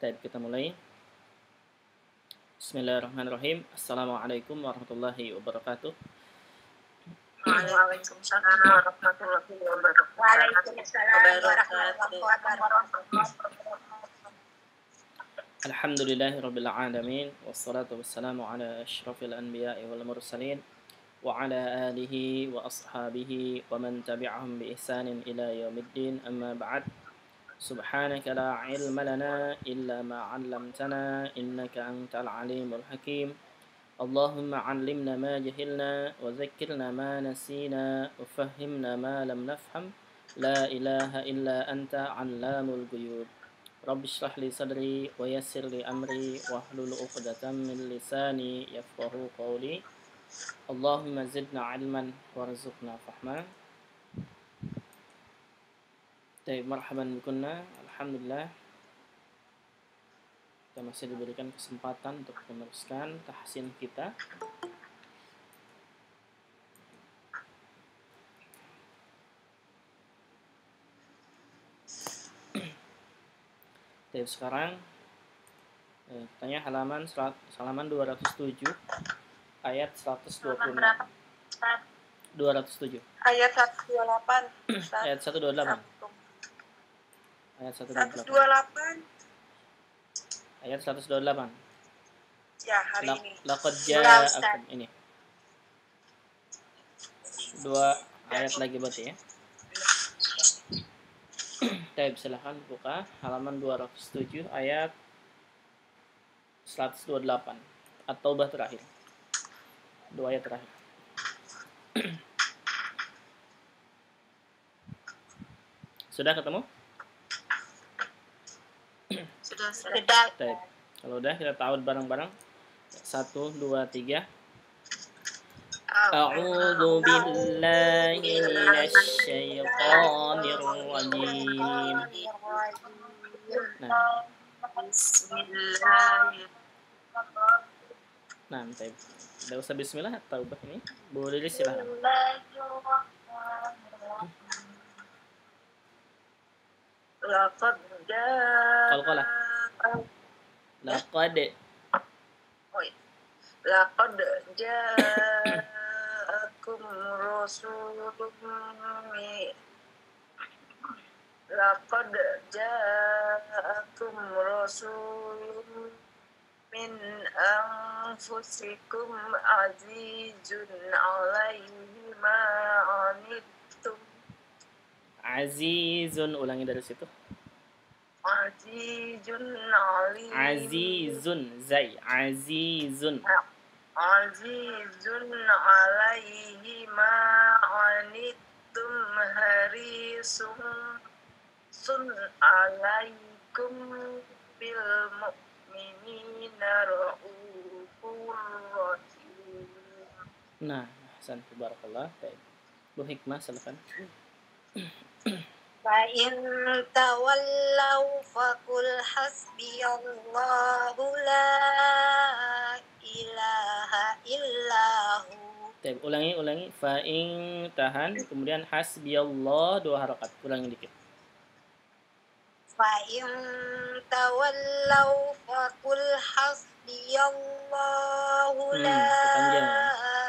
Baik, kita mulai. Bismillahirrahmanirrahim. Assalamualaikum warahmatullahi wabarakatuh. Waalaikumsalam warahmatullahi wabarakatuh. Waalaikumsalam warahmatullahi wabarakatuh. Alhamdulillahi rabbil alamin wassalatu wassalamu ala asyrafil anbiya'i wal mursalin wa ala alihi wa ashabihi wa man tabi'ahum bi ihsanin ila yaumiddin amma ba'd. سبحانك لا علم لنا إلا ما علمتنا إنك أنت العليم الحكيم. اللهم علمنا ما جهلنا وذكرنا ما نسينا وفهمنا ما لم نفهم. لا إله إلا أنت علام الغيوب. رب اشرح لي صدري ويسر لي أمري واحلل عقدة من لساني يفقه قولي. اللهم زدنا علما وارزقنا فهما. Baik, marhaban bikunna. Alhamdulillah. Kita masih diberikan kesempatan untuk meneruskan tahsin kita. Baik, sekarang eh, tanya halaman halaman 207 ayat 126. 207. Ayat 128. ayat 128. Ayat 128. 128. Ayat 128. Ya, hari Laq- ini. Laqad ja'akum ini. Dua ayat lagi berarti ya. Baik, silahkan buka halaman 207 ayat 128 atau bah terakhir. Dua ayat terakhir. Sudah ketemu? Sudah, sudah. Sudah. Baik. Kalau udah kita tahu bareng-bareng. Satu, dua, tiga. أعوذ بالله من الشيطان الرجيم Nah, Bismillah. nah, baik. Tidak usah bismillah atau bah ini. Boleh silahkan. Laqad jaa- Qalqalah. Laqad Oh, iya. Laqad ja'akum rasulun mi- Laqad ja'akum rasulun min anfusikum azizun alaihi ma anittum Azizun ulangi dari situ. Azizun alim Azizun zai azizun azizun alaihi ma anittum harisun sun alaikum bil mu'minina ra'ufur rahim Nah, Hasan barakallah. Baik. Bu Hikmah silakan. فإن تولوا فقل حسبي الله لا إله إلا هو Baik, ulangi ulangi fa in tahan kemudian hasbiyallah dua harakat. Ulangi dikit. فإن تولوا فقل حسبي الله Hmm,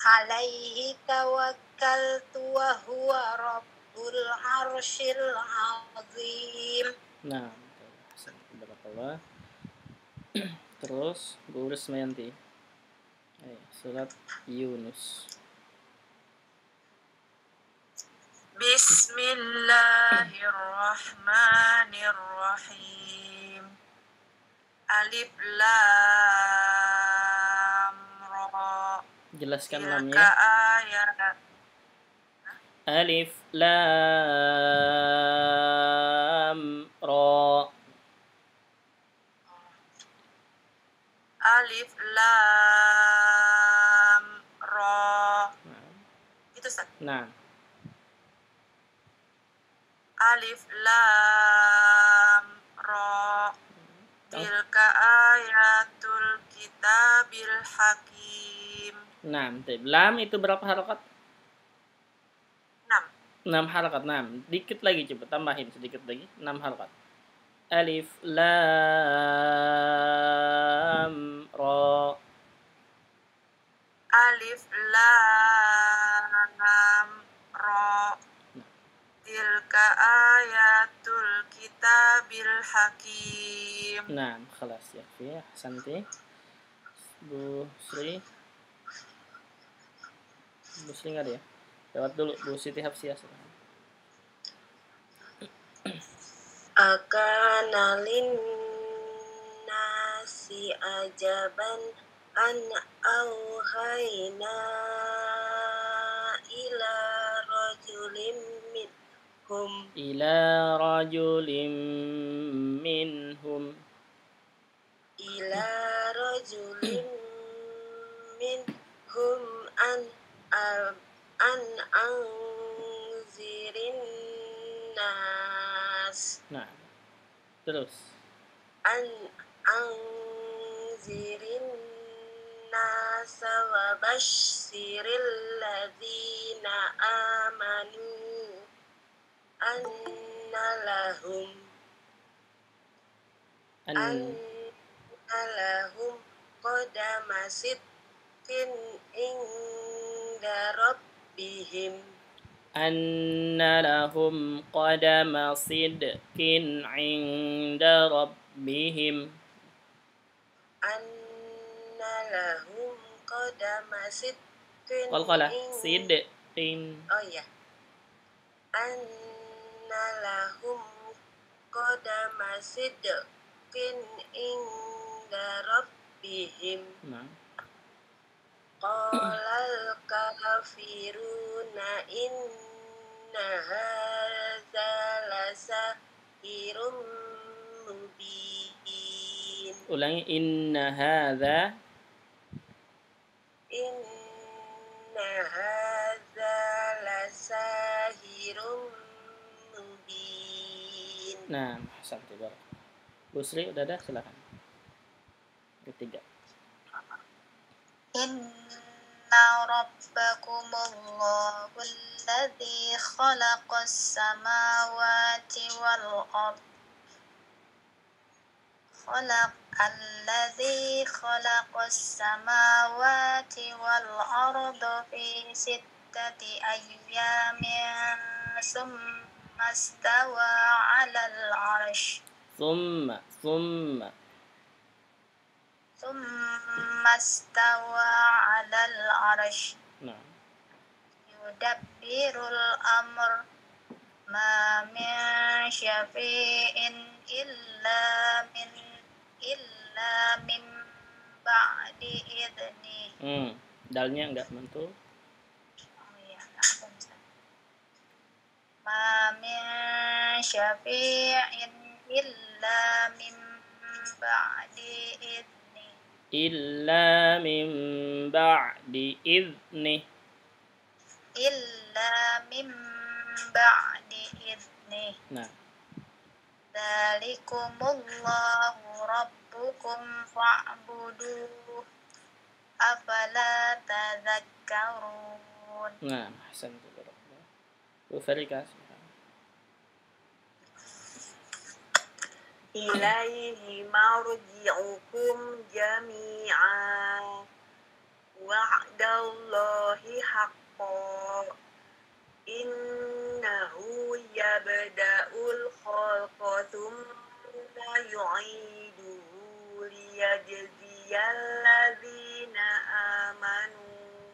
alaihi tawakkaltu wa huwa rabbul arsyil azim Nah, barakallah. Terus Bu Rismayanti. Ayo, surat Yunus. Bismillahirrahmanirrahim. Alif lam ra. Jelaskan ya, lamnya. Ah, ya. Alif lam Ro. Alif lam Ro. Nah. Itu Ustaz. Nah. Alif lam Ro. Tilka ayatul kitabil hakim. 6. Tib. Lam itu berapa harokat? 6. 6 harokat, 6. Dikit lagi coba tambahin sedikit lagi. 6 harokat. Alif, lam, ro. Alif, lam, ro. Tilka ayatul kitabil hakim. Nah, kelas ya. Oke, ya. Santi. Bu Sri. Bu Sri nggak ada ya? Lewat dulu Bu Siti Hafsiyah silahkan. Akana nasi ajaban an auhayna ila rajulin minhum Ila rajulin minhum ila rajulin minhum an an anzirin nas Nah, terus. An anzirin nasa wa basyiril ladzina amanu anna lahum an anna lahum qadama inda rabbihim anna lahum qadama sidqin 'inda rabbihim anna lahum qadama sidqin qalqalah in- sidqin Oh iya. Anna lahum qadama sidqin inda rabbihim. nah Qalal kafiruna inna hadza lasahirun mubin. ulangi inna hadza Inna hadza lasahirun mubin. nah ahsanti barak Bu Sri udah ada silakan ketiga Inna rabbakumullahu alladhi khalaqas samawati wal ard خلق الذي خلق السماوات والأرض في ستة أيام ثم استوى على العرش ثم ثم ثم استوى على العرش nah يدبر الأمر ما من شفيع إلا من إلا من بعد إذنه hmm. dalnya enggak mantul Oh iya, langsung, Ustaz. ما من شفيع إلا من بعد إذنه illa min ba'di idnih إلا من بعد إذنه nah ذلكم الله ربكم فاعبدوه أفلا تذكرون nah ahsanti barak Bu إليه مرجعكم جميعا وعد الله حقا إنه يبدأ الخلق ثم يعيده ليجزي الذين آمنوا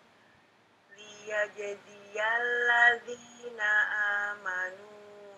ليجزي الذين آمنوا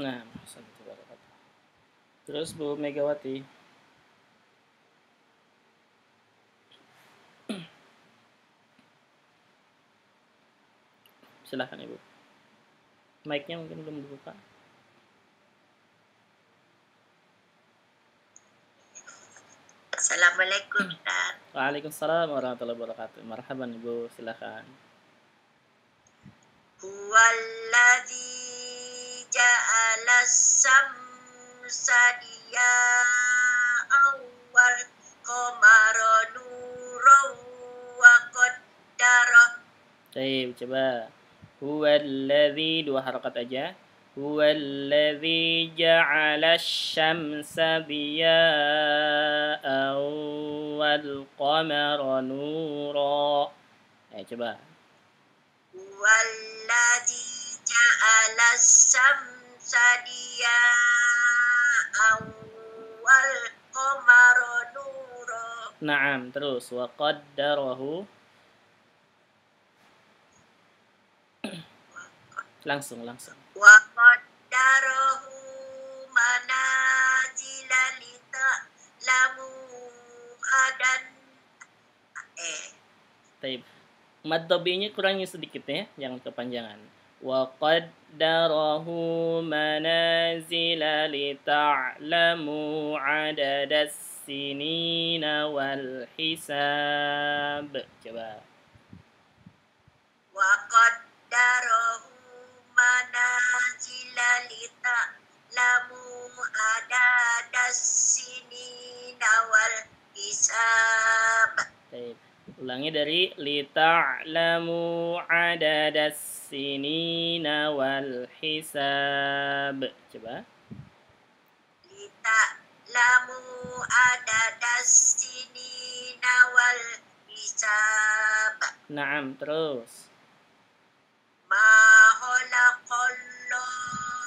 Nah, Terus Bu Megawati. Silahkan Ibu. Mic-nya mungkin belum dibuka. Assalamualaikum Ustaz. Waalaikumsalam warahmatullahi wabarakatuh. Marhaban Ibu, silahkan. Huwallazi ja'ala samsa awal qamara nuran wa qaddara. Baik, coba. Huwallazi dua harakat aja. Huwallazi ja'ala asy-syamsa diya'an wal qamara nura. Eh, coba. Huwallazi ja'ala samsa diya'an wal qamara nura. Naam, terus wa qaddarahu langsung langsung. Wa qaddarahu manazila lita'lamu adan eh Taib. Mad dobinya kurangnya sedikit ya, jangan kepanjangan. Wa adadas sinina wal hisab. Coba. wa qaddarahu manazila lita'lamu adadas sinina wal hisab Taib. Ulangi dari lita'lamu adadas sinina wal hisab. Coba. lita'lamu adadas sinina wal hisab Naam, terus. ma khalaqallahu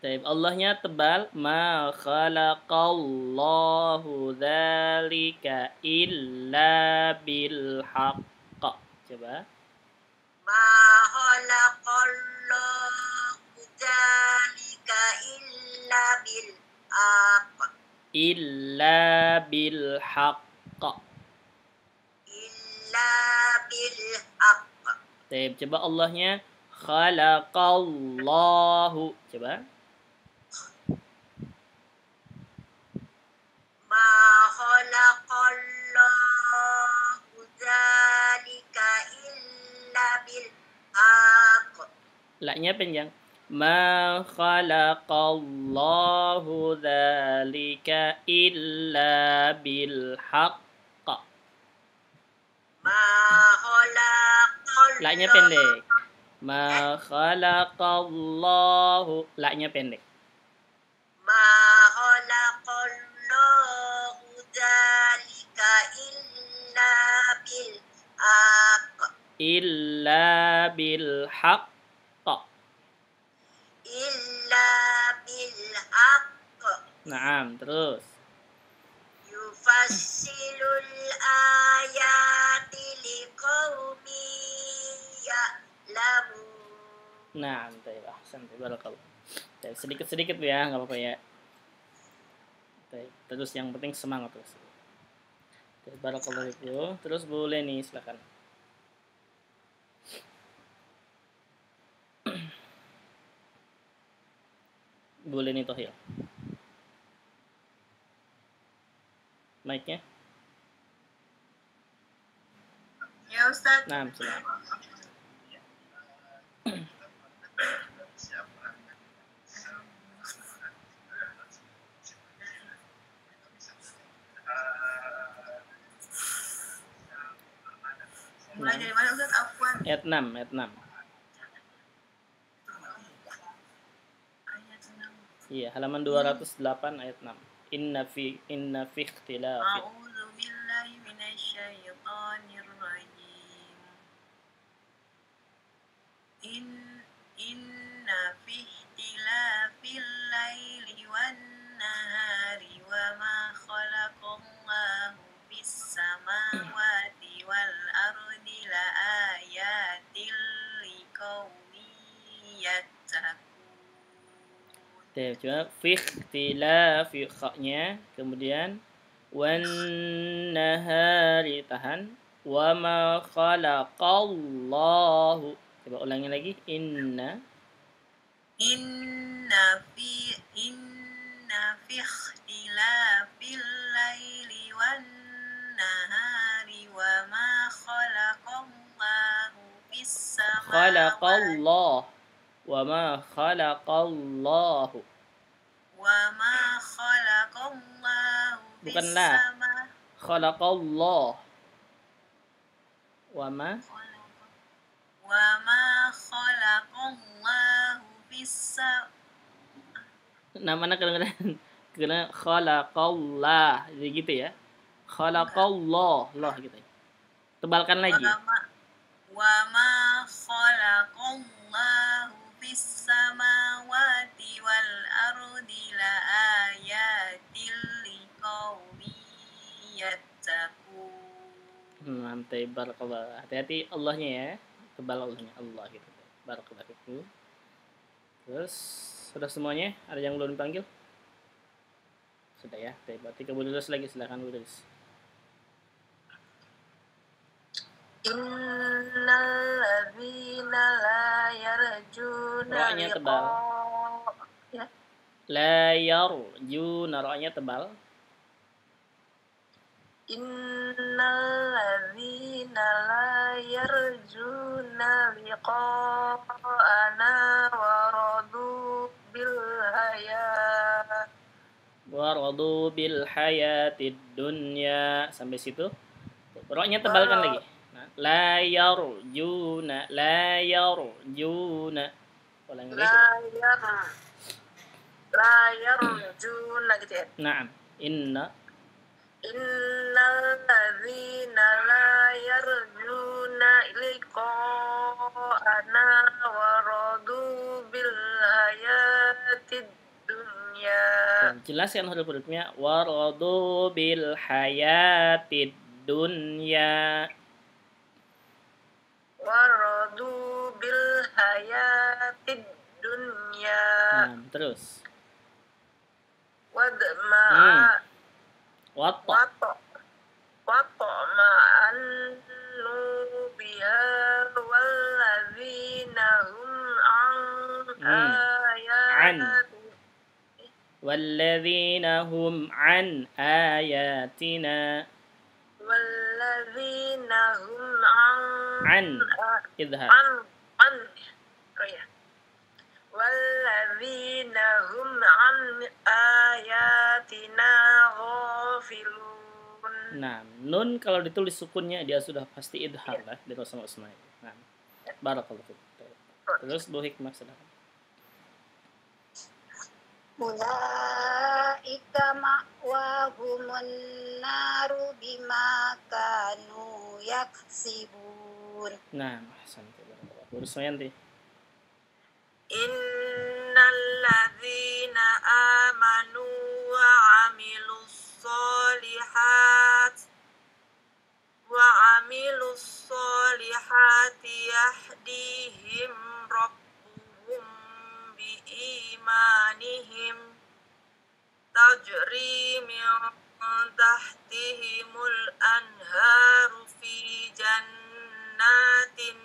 Taib. Allahnya tebal. Ma khalaqallahu dzalika illa bil haqq. Coba. ma khalaqallahu dzalika illa bil haqq Illa bil haqq. illa bil haqq Taib. Coba Allahnya khalaqallahu. Coba. ma khalaqallahu dzalika illa bil haqq Laknya panjang. Ma khalaqallahu dzalika illa bil haqq. ma khalaqallahu Laknya pendek. Ma khalaqallahu. Laknya pendek. ma khalaqallahu dzalika illa bil haqq Illa bil haqq. illa bil haqq Naam, terus. yufassilul ayati liqaumin ya'lamun Naam, taib. Ahsan. Barakallah. Sedikit-sedikit ya, nggak apa-apa ya. Terus yang penting semangat terus. Taib, barakallah itu. Terus Bu Leni, silakan. Bu Leni Tohil. Mic-nya? Ya Ustaz. Naam, silakan. Mulai dari mana Ustaz? Afwan. Ayat 6, ayat 6. Ayat 6. Iya, halaman 208 ayat 6. Inna fi inna fi ikhtilafi Teh, coba fi ikhtilafi kha-nya, kemudian wan nahari tahan. Wa ma khalaqallahu. Coba ulangi lagi. Inna. Inna fi inna fi ikhtilafil laili wan nahari wa ma khalaqallahu fis samawati. Khalaqallah wa ma khalaqallahu. wa ma khalaqallahu Bukan la. Khalaqallah. Wa ma wa ma khalaqallahu fis namanya kadang-kadang kena khalaqallah jadi gitu ya khalaqallah Allah gitu ya. tebalkan lagi wa ma samawati wal ardi la ayatin liqaumin yattaqun. Nanti barakallah. Hati-hati Allahnya ya. Tebal Allahnya. Allah gitu. Barakallah fikum terus sudah semuanya? Ada yang belum dipanggil? Sudah ya Oke, berarti kamu lagi. Silakan lulus innal ladzina la yarjuna tebal. ya. La yarju naroknya tebal. Innal ladzina la yarjuna liqa'ana wa radu bil hayat. Waradu bil hayatid dunya. Sampai situ. Roknya tebalkan lagi la yarjuna la yarjuna. Ulangi lagi la yar la yarjuna gitu ya? Naam. Inna. Innal ladzina la yarjuna liqa'ana wa radu bil hayatid dunya. Jelaskan huruf-hurufnya waradu bil hayatid dunya waradu bil hayatid dunya Nah, terus. wadma'a Watta. wato wato ma'an biha walladzina hum an Hmm. ayati والذين هم عن آياتنا an. Idhar an. An. Oh, iya. Walladzina hum an ayatina ghafilun. Nah nun kalau ditulis sukunnya dia sudah pasti idhar lah di asma' asma'. nah barakallahu fiik. Terus bu hikmah sedang Ulaika ma'wahumun naru bima kanu Nah, santai barakallahu. Bu Rusmayanti. innal ladzina amanu wa amilus solihat wa amilus solihati yahdihim rabbuhum bi imanihim tajri min tahtihimul anharu fi jannatin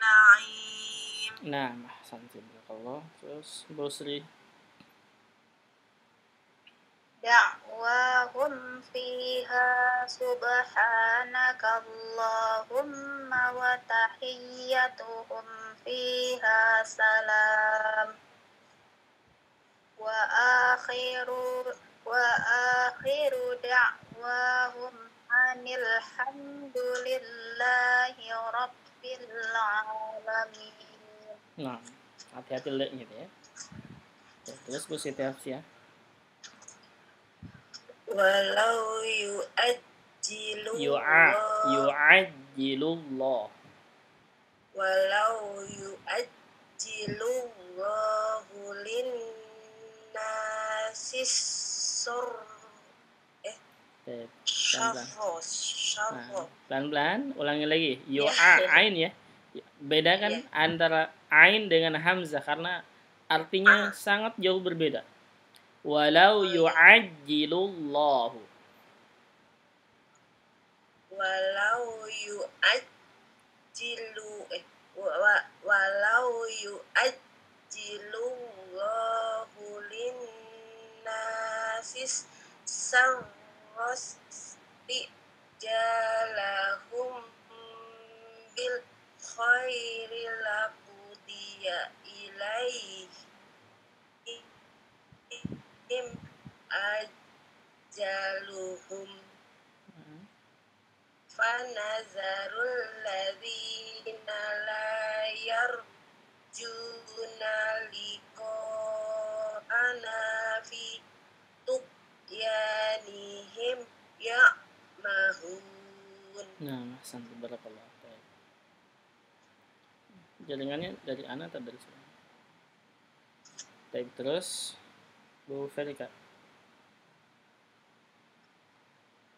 na'im Nah, santai barakallahu. Terus Bu Sri. Da'wahum fiha subhanaka Allahumma wa tahiyyatuhum fiha salam. Wa akhiru wa akhiru da'wahum anil hamdulillahi rabbil alamin. Nah, hati-hati le-nya ya. Terus Bu Siti Hafsiyah. walau yu'ajjilu Yu'a yu'ajjilullah. walau yu'ajjilu Allahu linnasis sur Eh, pelan-pelan. Nah, pelan-pelan ulangi lagi. Yu'a ain ya. Bedakan antara ain dengan hamzah karena artinya sangat jauh berbeda. Walau yu'ajjilullahu. walau yu'ajjilu eh, wa- wa- walau yu'ajjilu Allahu linnasis sarrosti jalahum bil khairi laqudiya ilaihim ajaluhum fanazarul ladzina la yarjuna liqa'ana fi tuqyanihim Nah, Hasan barakallah. Jaringannya dari Ana atau dari saya? Baik, terus Bu Felika.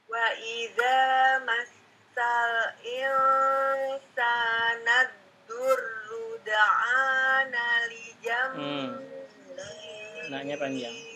wa idza massal insana durru da'ana li Hmm. Naknya panjang.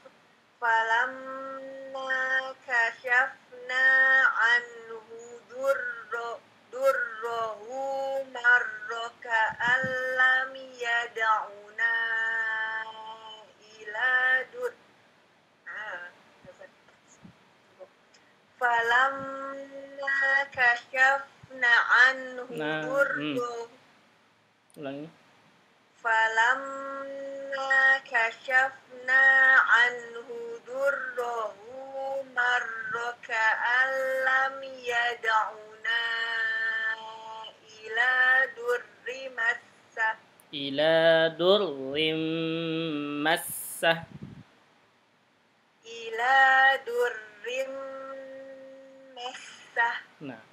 falamma kashafna anhu durro durrohu marroka allam yada'una ila dur falamma kashafna anhu nah, hmm. durrohu ulangi. Falamma kashafna anhu durruhu marraka alam yada'una ila durri massah ila durri massah ila durri massah nah.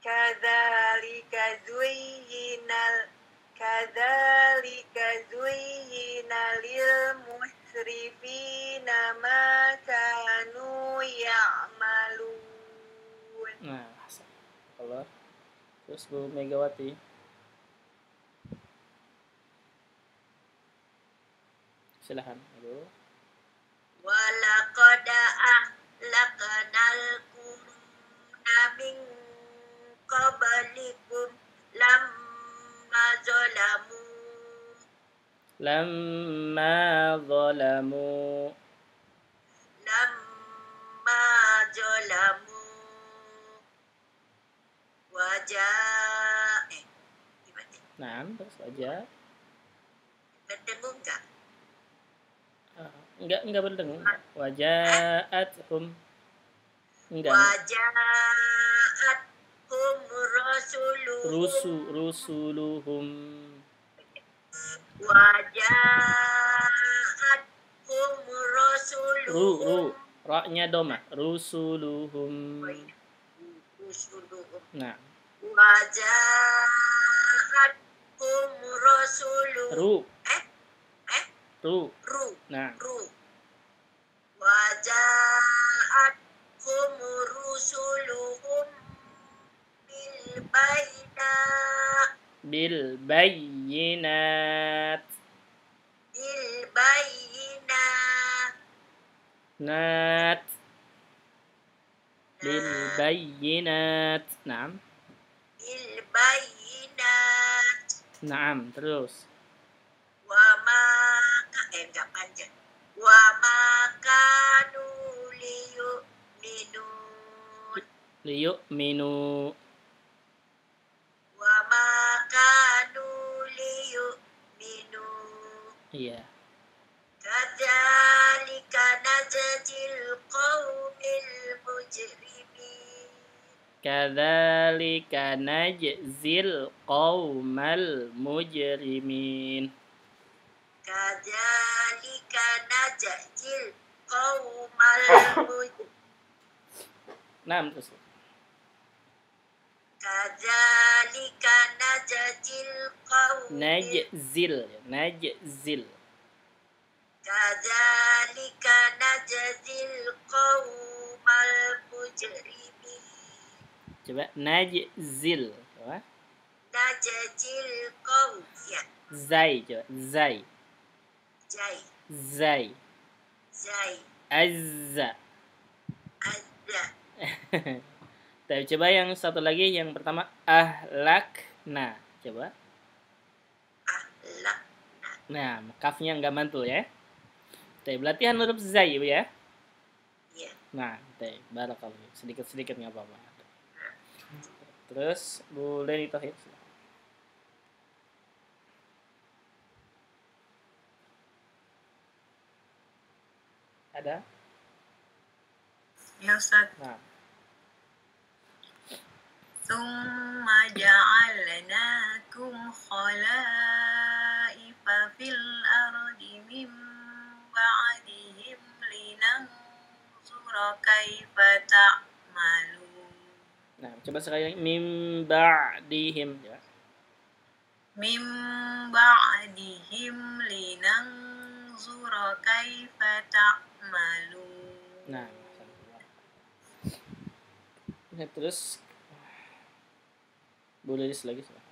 Kadzalika zuyyinal kadzalika zuyyina lil musrifina ma kanu ya'malun. Nah, Allah. Terus Bu Megawati. Silahkan. Halo. Lamma zalamu. لما ظلموا وجاء eh, gimana? Nah, terus aja. Berdengung nggak? Ah, enggak enggak berdengung. Wajaat-hum. Enggak. Waja'athum rasuluhum Rusu rusuluhum. Waja'athum Ru rasuluhum ru. Ra-nya doma. Rusuluhum. Rusuluhum Nah, Waja'athum rasuluhum ru. Eh? Eh? Ru. Ru Nah, Ru Waja'athum rusuluhum bil bayyinat bil bayyinat. bil bayyinat Nat. Bil bayyinat. Naam. bil bayyinat Naam, terus. wa ma eh enggak panjang wa ma kanu liyu'minun Liyu'minu. wa ma kanu liyu'minun Iya. kadzalika najzil qaumil mujrimin Kadzalika najzil qaumal mujrimin. Kadzalika najzil qaumal mujrimin. Nah, terus. Kadzalika najzil qaumal Najzil, najzil. Kadzalika najzil qaumal mujrimin. Coba najzil. Coba. Najzil qaum ya. Zai, coba. Zai. Jai, Zai. zai, Azza. ada. Tapi coba yang satu lagi yang pertama ahlakna. Coba. Ahlak. Nah, kafnya nggak mantul ya. Tapi latihan huruf zai Bu, ya. Ya. Nah, teh barakallahu. Sedikit-sedikit nggak apa-apa. Terus Bu Leni Tohir. Ada? Ya Ustaz. Nah, ثم جعلناكم خلائف في الأرض من بعدهم لننظر كيف تعملون nah coba sekali lagi mim ba'dihim ya. من بعدهم لننظر كيف تعملون Nah, Nah, terus boleh list lagi silahkan.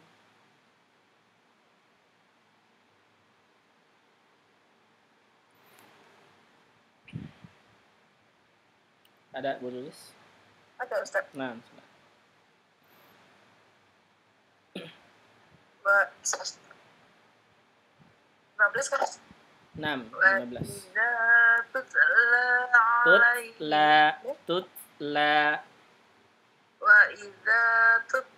Ada boleh list? Ada Ustaz. Nah, silahkan. Ba- 15 kan? 6, Wa 15. idza tutla alaihim Tutla, tutla, wa idza tutla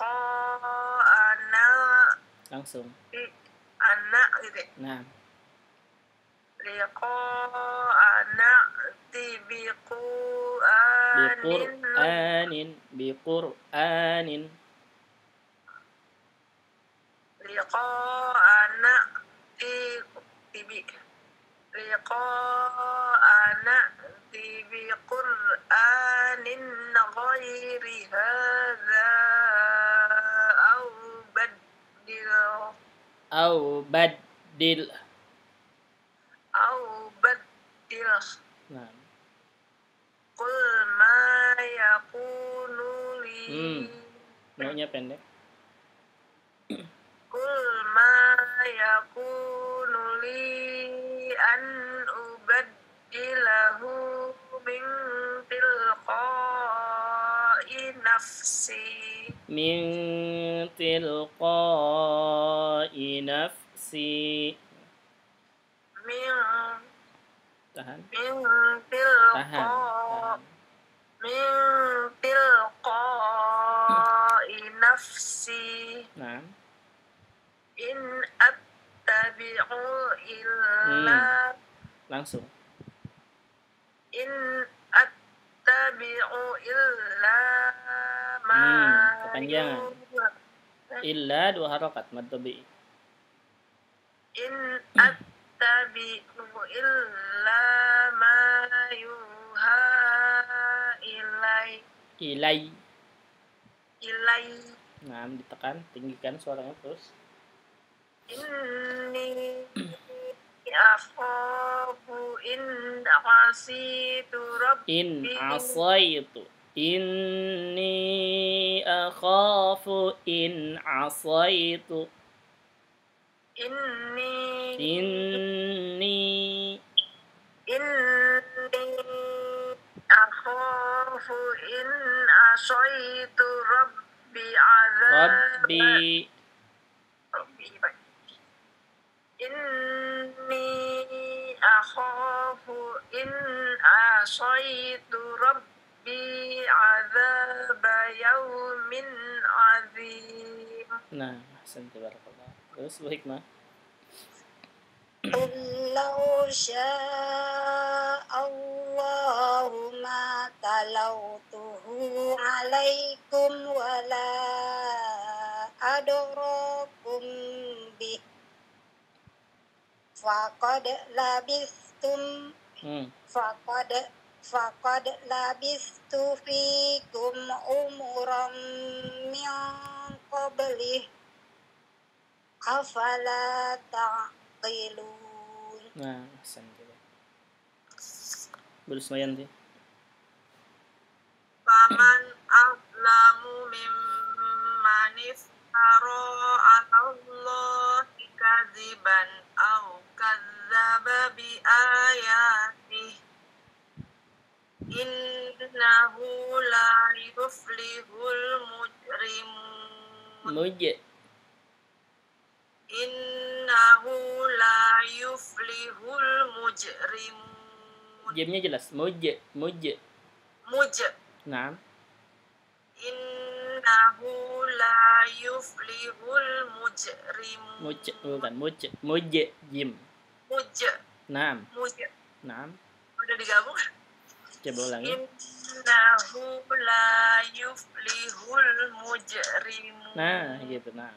oh anak langsung. Hmm, anak gitu ya? nah. Liqo anak tibiku biqur'anin anin liqo anak tibi liqo anak tibi qur'anin ghairi hadha au baddil au baddil nah. Qul ma yakunu li. Hmm. maunya pendek. Qul ma yakunu li an ubaddilahu min tilqa'i nafsi min tilqa'i nafsi. Min tahan. min tilqa tahan. min tilqa'i nafsi. Nah in attabi'u illa langsung. In attabi'u illa ma Hmm, kepanjangan. illa dua harokat madtobi in attabi'u illa ma yuha ilai. Ilai. Ilai. Nah ditekan tinggikan suaranya terus. Inni akhafu in asitu rabbi. In asaitu inni akhafu in asaitu inni inni inni akhafu in asaitu rabbi azab Rabbi Rabbi. Inni akhafu in asaitu rabbi yaumin azim. Nah, ahsan tabarakallah. Terus Bu Hikmah. قل لو شاء الله ما تلوته عليكم ولا أدراكم به فقد لبثتم Hmm. فقد faqad labistu fikum umuran min qablih afala taqilun nah hasan gitu. Belum lumayan sih paman azlamu mimman taro ala Allah kadziban au kaza bi ayat innahu la yuflihul mujrimun Muj. innahu la yuflihul mujrimun Jimnya jelas. Muj. Muj. muj Nah. innahu la yuflihul mujrimun Muj bukan muj. Muj. Jim. muj Nah. muj Nah. udah digabung Coba ulangi. Innahu. Nah, gitu. Nah,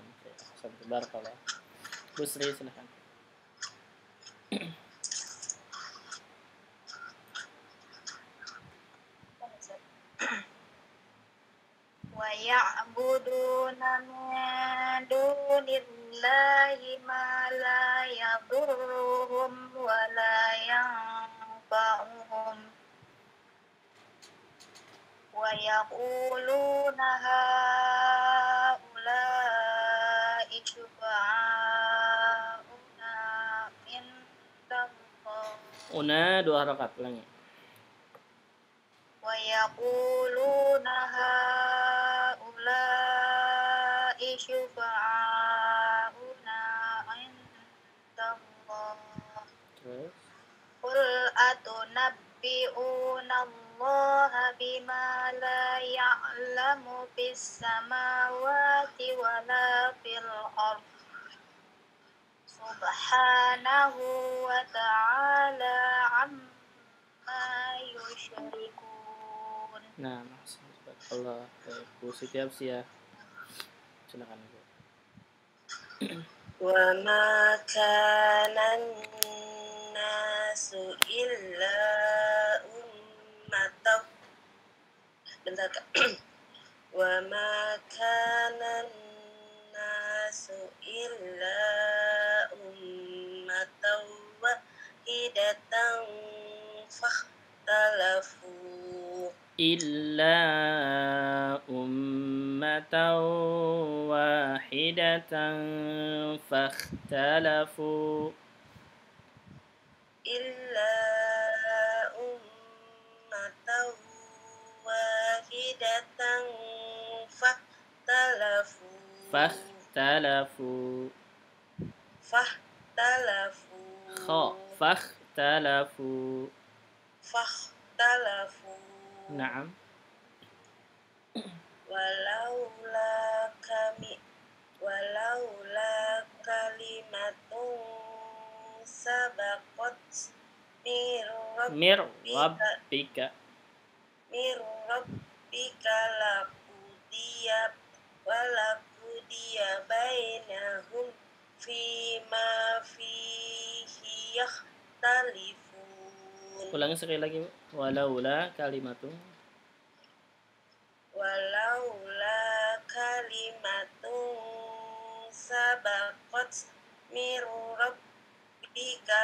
sebentar kalau. Ya. Bu Sri silakan. Wa wa yaquluna haulai syufa'auna indallah una dua rakaat ulangi. Wa yaquluna haulai syufa'auna indallah Terus. Qul atunabbi'una الله بما لا يعلم في السماوات ولا في الأرض سبحانه وتعالى عما يشركون Nah, ahsan tabarakallah. Baik, Bu Siti Absia. Silakan Bu. وما كان الناس إلا mantap bentar kak wa makanan nasu illa ummatan wahidatan fakhtalafu illa ummatan wahidatan fakhtalafu illa datang fahtalafu. Fahtalafu. Fahtalafu. Kha. Fahtalafu. Fahtalafu. Na'am. Walaula kami walaula kalimatun sabaqat mir rabbika. Mir rabbika rabbika laqudiya dia bainahum fima fihi yakhtalifun. Ulangi sekali lagi walaula kalimatun. Walaula kalimatun sabaqat min rabbika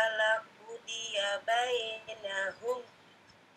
dia, bainahum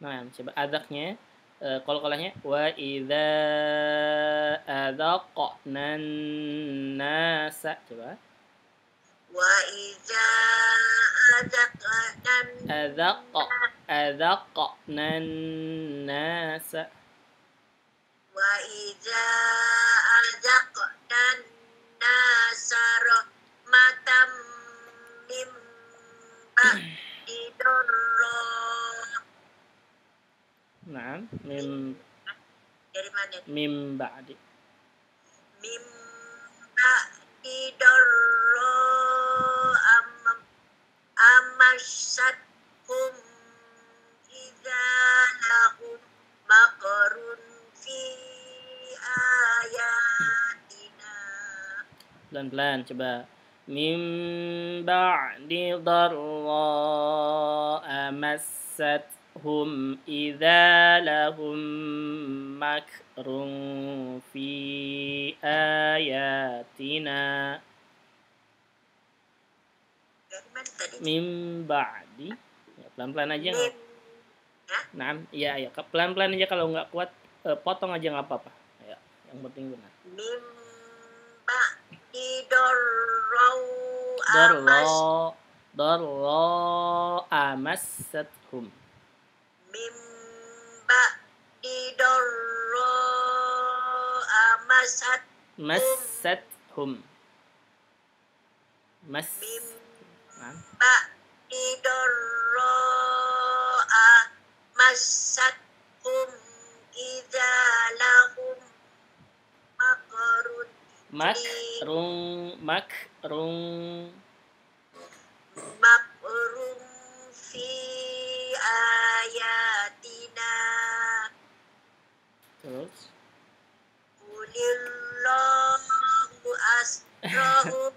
Nah, coba adaknya eh, uh, kalau kolahnya wa idza adaqna nasa coba. Wa idza adaqna adzaqa adaqna nasa. Wa idza basara mata mim idoro. Nah mim dari mana? Mim ba'di mim ba'di am amasyatkum idza lahum fi ayat. Pelan-pelan coba. Mim ba'di dharra massathum idza lahum makrun fi ayatina. Mim ba'di. Ya, pelan-pelan aja. nggak- Min Nah, iya. Ke- Pelan-pelan aja kalau nggak kuat, eh, potong aja nggak apa-apa. Ya, yang penting benar. min darrau amas darrau amasathum mim ba'di darrau amasat masathum mas mim ba'di darrau amasathum idza lahu Mak rung mak rung. Mak rung fi ayatina. Terus? Kulillahu asrahu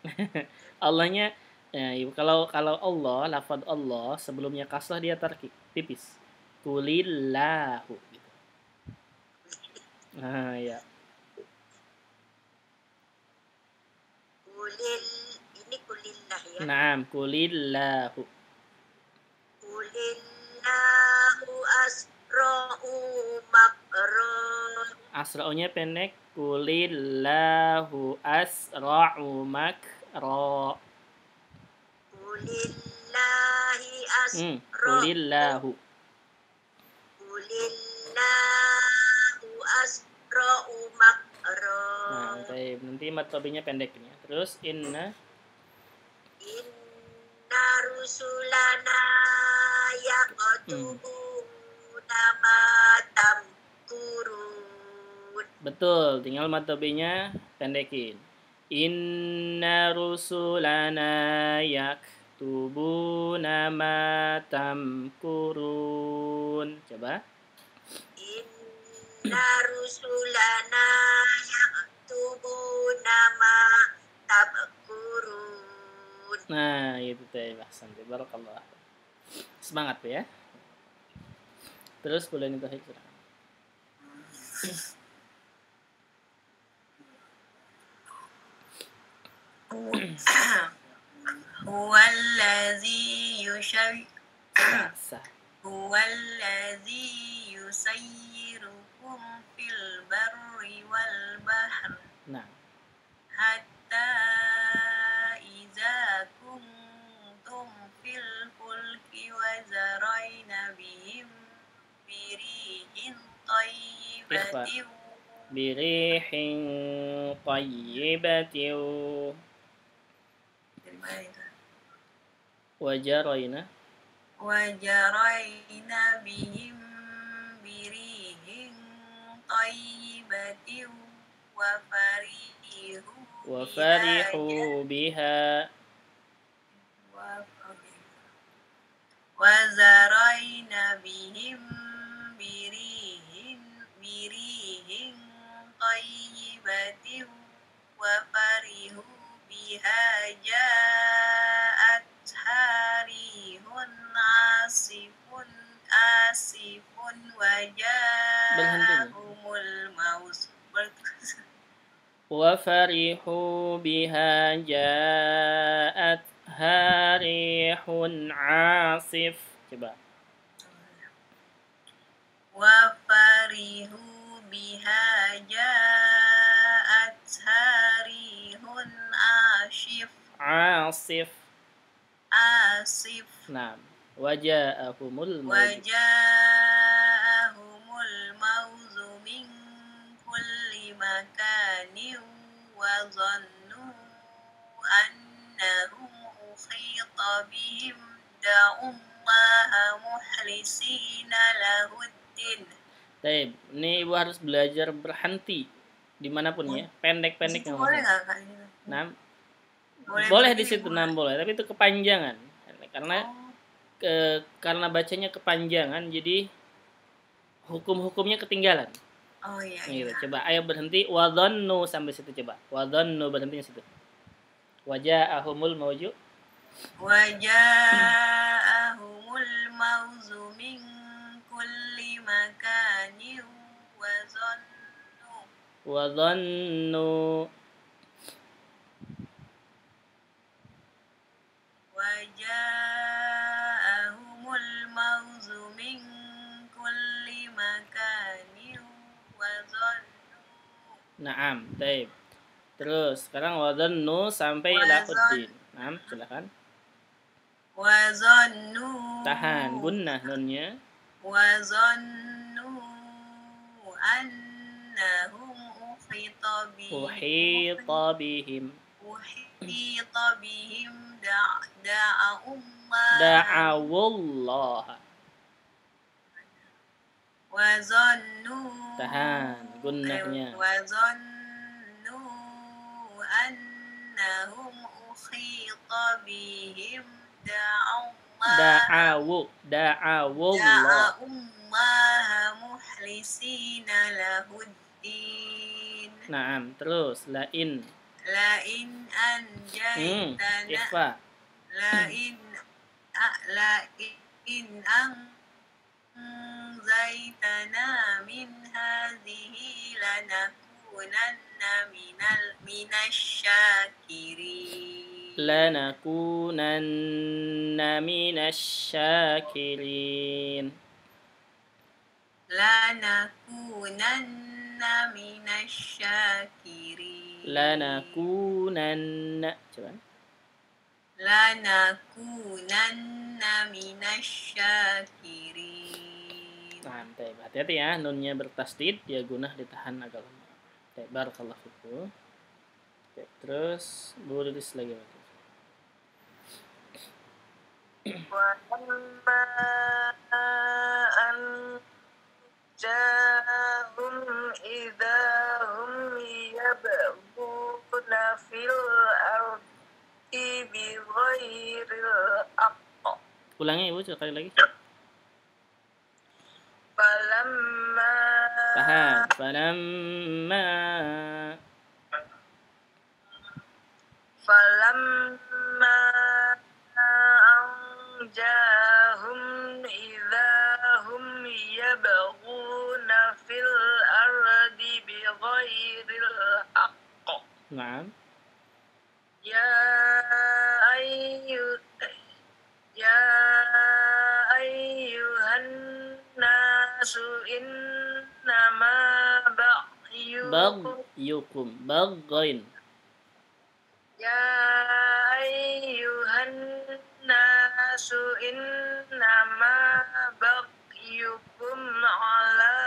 Allahnya ya, kalau kalau Allah lafadz Allah sebelumnya kasrah dia tarkik tipis kulillahu gitu. Nah, ya. Kulil ini kulillah ya Naam, kulillahu. Qulillahu asrahu makra Asra'unya pendek. Kulillahu asra'u. Qulillahi Hmm, asra kulillahu. Qulillahu asra'u makra Nah, baik. nanti matobinya pendek ini. Terus inna Inna rusulana yaqtubuna ma tamkurun betul, tinggal matobinya pendekin. Inna rusulana yaktubuna ma tamkurun. Coba. Inna rusulana yaktubuna ma tamkurun Nah, itu teh bahsan teh barakallah. Semangat tuh ya. Terus boleh nih tauhid silakan. هو الذي يشي Sah, sah. هو الذي يسيركم في البر والبحر Nah, حتى الفلك وزرين بهم بريح طيبة birihin tayyibatin dari mana itu? wajarayna وجرين بهم طيبة وفرحوا وفرحوا بها وزرين بهم بريح بريح طيبة وفرحوا بها جاءتها ريح عاصف آسف وجاءهم الموت وفرحوا بها جاءتها rihun asif. Coba. Wa farihu biha ja'at harihun asif asif. Asif. Nah waja'ahumul waja'ahumul mawzu min kulli makanin wa zannu annahu بهم دعوا الله مخلصين له الدين Taib, ini ibu harus belajar berhenti dimanapun ya, pendek-pendek Itu nggak boleh apa-apa. nggak kak? ini? Nah, Boleh, boleh di berdiri, situ boleh. enam boleh, tapi itu kepanjangan karena Oh, ke, karena bacanya kepanjangan jadi hukum-hukumnya ketinggalan. oh iya, Gitu. iya. Coba ayo berhenti wadhannu sampai situ coba. Wadhannu berhenti di situ. Waja'ahumul mauju. Waja'ahumul mawzu min kulli makanin wa zannu wa zannu mawzu min kulli makanin wa zannu Naam, baik. Terus sekarang wadhannu sampai ila uddin. Naam, silakan. Wazannu. Tahan, gunnah nunnya. Wazannu annahum uhita bihim. Uhita bihim. Uhita bihim da'a'ullah. Da'a'ullah. Wazannu. Tahan, gunnahnya. Wazannu annahum uhita bihim da'awu Da'awu da'awu Da'awullah muhlisina lahuddin. Naam, terus Lain. Lain anjaitana hmm, Ikhfa. Lain a, Lain ang Zaitana min hadhihi lanakunanna minal minasyakirin لنكونن من الشاكرين لنكونن من الشاكرين لنكونن coba لنكونن من الشاكرين Nah, baik. hati-hati ya, nunnya bertasdid, dia gunah ditahan agak lama. Baik, barakallahu fikum. Oke, terus Bu Lilis lagi Pak. ولما أن جاءهم إذا هم يبغون في الأرض بغير الحق Ulangi Ibu sekali lagi. فلما Tahan. Falamma فلما أنجاهم إذا هم يبغون في الأرض بغير الحق Naam. يا أيها يا أيها الناس إنما بغيكم Bagyukum. Baghain. يا أيها الناس nasu innama bagyukum ala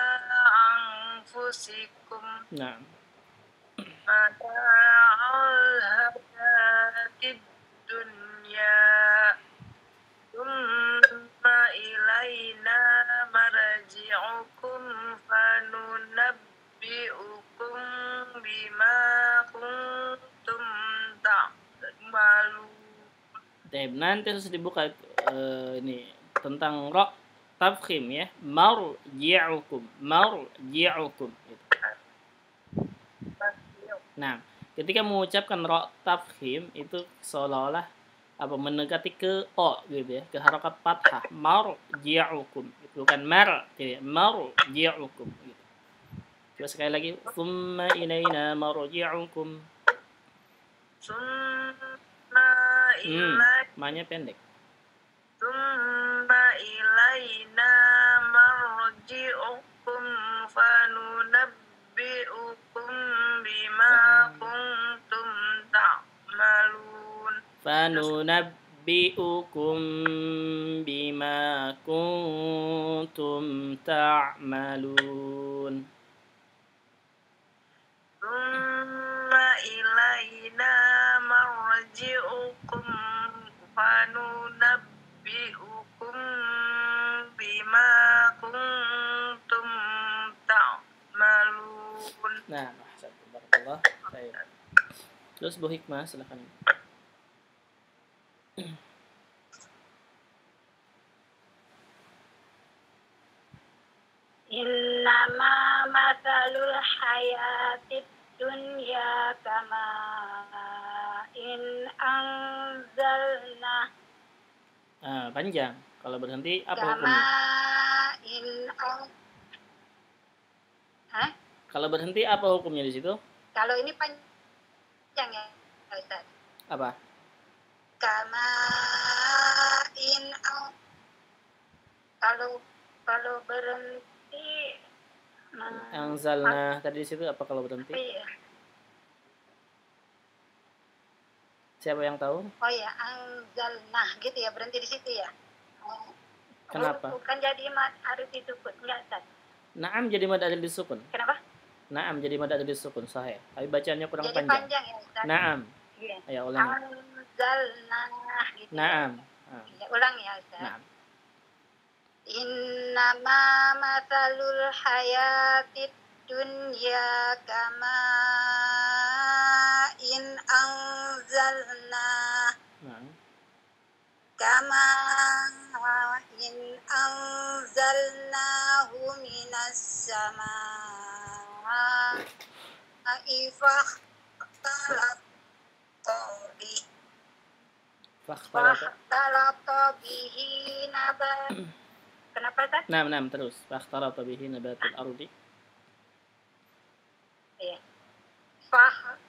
anfusikum. Nah. Mata'al hayatid dunya Thumma ilaina marji'ukum fanunabbi'ukum bima kuntum ta'malun Tep, nanti harus dibuka eh, ini tentang ro tafkhim ya. Marji'ukum, marji'ukum gitu. Nah, ketika mengucapkan ro tafkhim itu seolah-olah apa mendekati ke o gitu ya, ke harokat fathah. Marji'ukum, bukan mar, gitu ya. Marji'ukum gitu. Coba sekali lagi, "Tsumma ilaina marji'ukum." Summa hmm. Maknanya pendek. Tumma ilaina marji'ukum fanunabbi'ukum bima dạ. kuntum ta'malun. Fanunabbi'ukum bima kuntum ta'malun. Tumma ilaina marji'ukum fanunabbi'ukum bima kuntum ta'malun. Nah, ahsan. Barakallah. Baik. Terus Bu Hikmah, silakan. Nah, panjang. Kalau berhenti apa hukumnya? In... Hah? Kalau berhenti apa hukumnya di situ? Kalau ini panjang ya, Ustaz. Apa? Kama in kalau kalau berhenti nah, yang zalna tadi di situ apa kalau berhenti? Iya. Siapa yang tahu? Oh ya, anzalnah gitu ya, berhenti di situ ya. Oh. Kenapa? Oh, bukan jadi mat harus disebut enggak Ustaz. Naam jadi mad adil disukun. Kenapa? Naam jadi mad adil disukun sahih. Tapi bacaannya kurang jadi panjang. panjang ya Ustaz. Naam. Iya. Ayo ulang. Anzalnah gitu. ya. Naam. Ah, Ya, ulang ya Ustaz. Naam. Innama mathalul hayatid dunya kama in anzalna Naam. kama in anzalnahu minas samaa'i fakhtalata bihi Fakhtalata. fakhtalata bihi nabat Kenapa Ustaz? Naam, naam terus. Fakhtalata bihi nabatul ardi. Iya.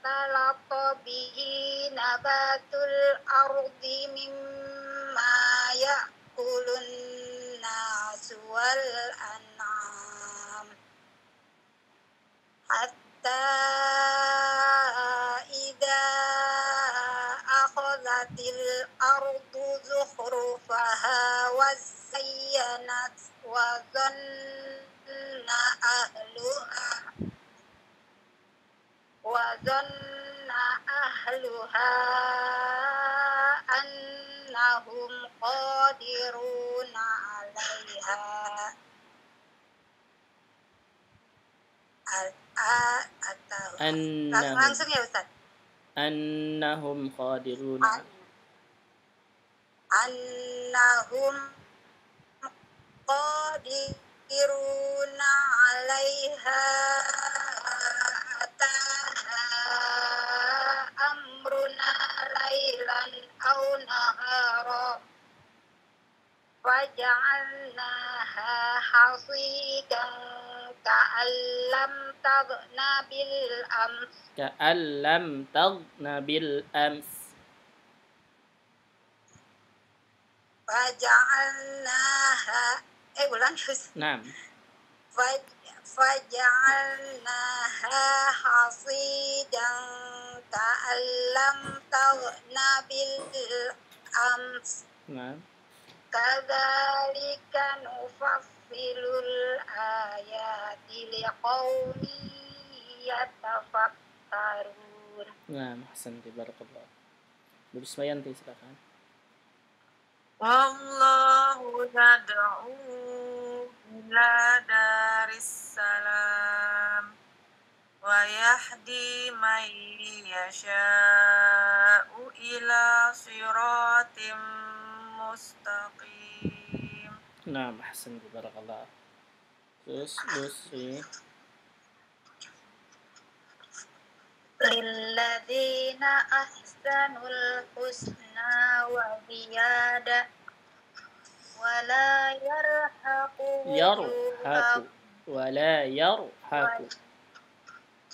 Fakhtalata bihi nabatul ardi mimma ya'kulun nasu wal an'am hatta idza akhadhatil ardu zukhrufaha wa zayyanat wa dhanna ahluha وظن أهلها أنهم قادرون عليها Al- a- atau Langsung, Annahum, langsung ya Ustaz annahum qadiruna. An- annahum qadiruna أمرنا ليلا أو نهارا وجعلناها حصيدا كأن لم تغن بالأمس كأن لم تغن بالأمس وجعلناها إيه نعم terus Naam. Faj- Faja'alnaha hasidan Ka'allam taghna bil ams Naam. Kadzalika nufassilul ayati liqaumi yatafakkarun Naam, ahsanti barakallah. Bu Bismayanti silakan. Wallahu yad'u ila darissalam wa yahdi man yasha'u ila siratim mustaqim Nah, ahsan barakallah. Terus, terus ini. Lilladina ahsanul husna wa ولا يرحق يرحق ولا يرحق.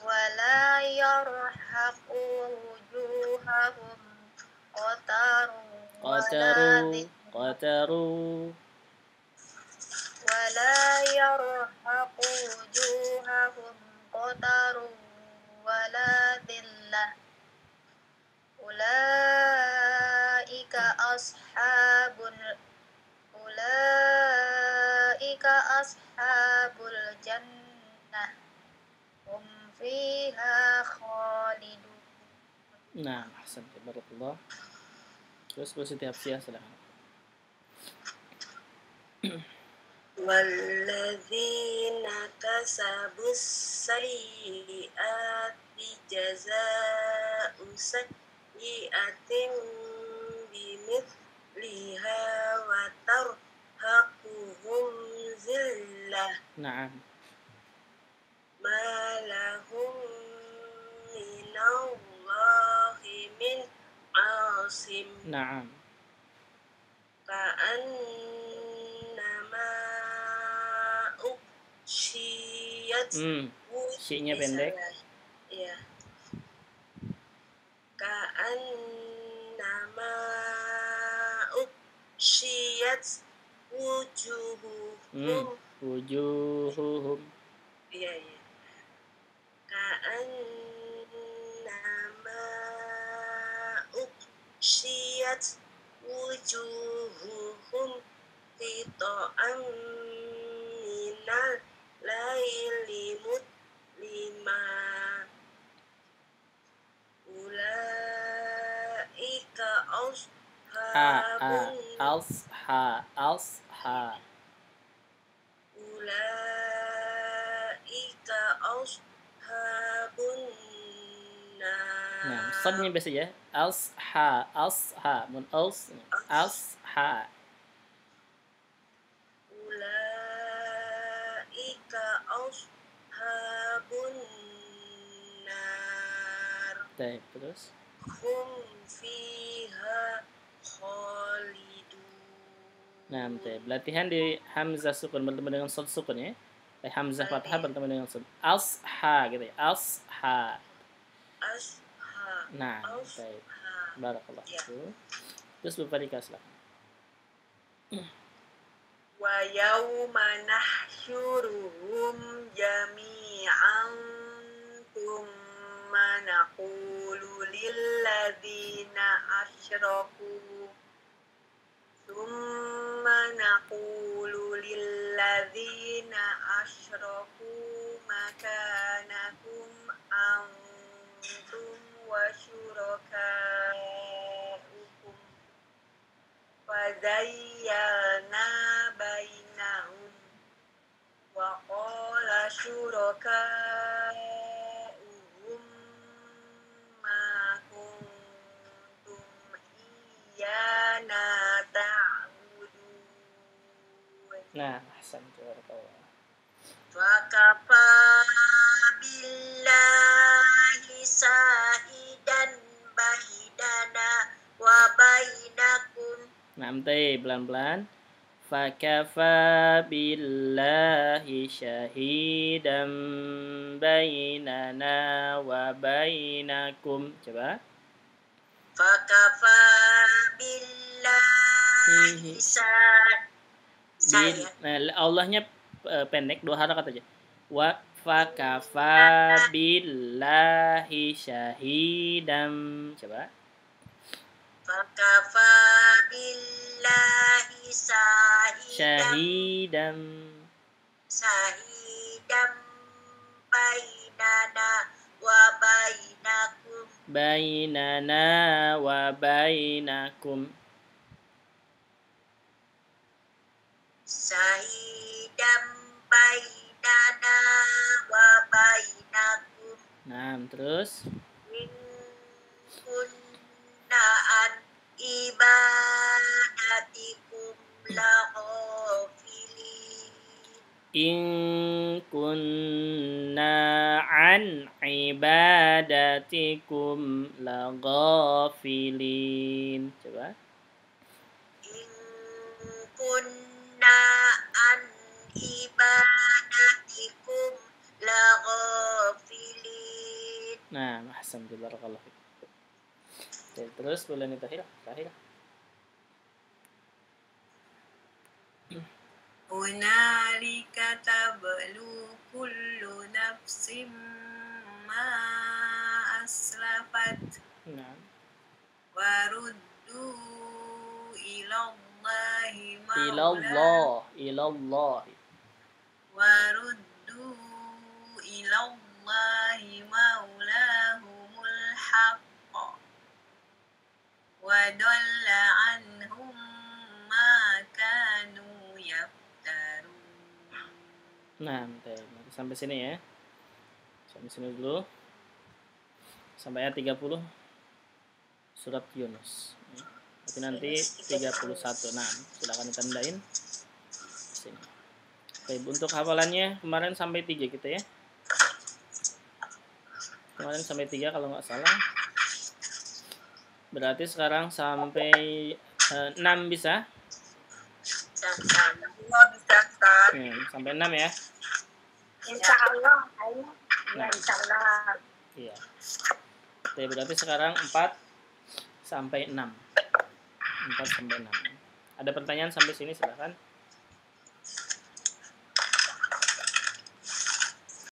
ولا يرحق وجوههم. قتر قتر قتر ولا يرحق وجوههم. قتر ولا ذلة. أولئك أصحاب ال- أولئك أصحاب الجنة هم فيها خالدون Nah, ahsan barakallah. Terus Busri Hafsiyah silakan. والذين كسبوا السيئات جزاء سيئة بمثلها وترهقهم ذلة Naam. ما لهم من الله من عاصم Naam. كأنما أغشيت Hmm. Syeknya pendek. Iya. Ka'annama ughshiyat wujuhuhum. Wujuhuhum. Iya, iya. Ka'annama ughshiyat wujuhuhum qita'an minal laili mutlima ulaika Ha, ha, als, ha, als, ha. Ula'ika als, ha, bunna. Nah, sabunnya biasa ya. Als, ha, als, ha. Mun als, als, ha. Ula'ika als, ha, bunna. Baik, terus. Hum fiha. Nah, baik. Latihan di hamzah sukun bertemu dengan sad sukun ya. Eh, hamzah fathah bertemu dengan sad. Alsha gitu ya. Alsha. asha Nah, asha baik. Barakallah. Ya. Terus Bapak silakan. wa yawma nahsyuruhum jami'an yawma naqulu lilladzina asyraku. Thumma naqulu lilladzina asyraku makanakum antum wa syurakaukum fadayyalna bainahum wa qala syurakaukum Nah, ahsan barakallah. Fakafa billahi sahidan bahidana wa bainakum. Nah, pelan-pelan. Fakafa billahi syahidan bainana wa bainakum. Coba. Fakafa billahi Bin, Allahnya e, pendek dua harakat aja. Wa fakafa billahi syahidam. Coba. Fakafa billahi syahidam. Syahidam. Syahidam bainana wa bainak bainana wa bainakum Saidam bainana wa bainakum Nah, terus? Kunna an ibadatikum la In kunna an ibadatikum laghafilin. Coba. In kunna an ibadatikum laghafilin. Nah, ahsan barakallahu kalau Terus boleh nih tahira, tahira. هنالك تبلو كل نفس ما أسلفت Nah, وردوا إلى الله ilallah, ilallah. وردوا إلى الله مولاهم الحق. وضل عنهم ما كانوا يفترون Nah, bentar. Nanti sampai sini ya. Sampai sini dulu. Sampai ayat 30 surat Yunus. Berarti nanti 31. Nah, silakan ditandain. Sini. Oke, untuk hafalannya kemarin sampai 3 kita ya. Kemarin sampai 3 kalau nggak salah. Berarti sekarang sampai eh, 6 bisa? Hmm, sampai 6 ya. Insya Allah. Ayo. Ya, insya Allah. Iya. Oke, berarti sekarang 4 sampai 6. 4 sampai 6. Ada pertanyaan sampai sini silahkan.